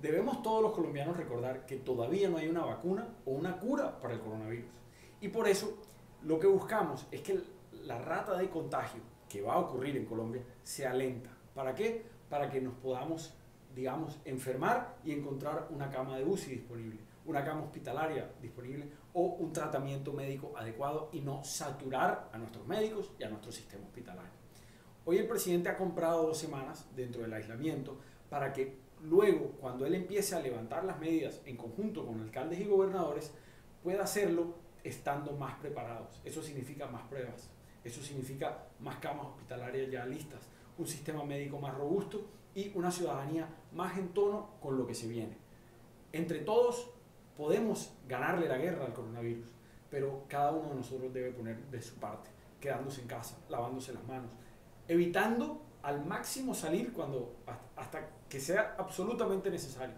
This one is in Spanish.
Debemos todos los colombianos recordar que todavía no hay una vacuna o una cura para el coronavirus. Y por eso lo que buscamos es que la rata de contagio que va a ocurrir en Colombia sea lenta. ¿Para qué? Para que nos podamos, digamos, enfermar y encontrar una cama de UCI disponible, una cama hospitalaria disponible o un tratamiento médico adecuado y no saturar a nuestros médicos y a nuestro sistema hospitalario. Hoy el presidente ha comprado dos semanas dentro del aislamiento para que luego, cuando él empiece a levantar las medidas en conjunto con alcaldes y gobernadores, pueda hacerlo estando más preparados. Eso significa más pruebas, eso significa más camas hospitalarias ya listas, un sistema médico más robusto y una ciudadanía más en tono con lo que se viene. Entre todos podemos ganarle la guerra al coronavirus, pero cada uno de nosotros debe poner de su parte, quedándose en casa, lavándose las manos, evitando al máximo salir cuando hasta que sea absolutamente necesario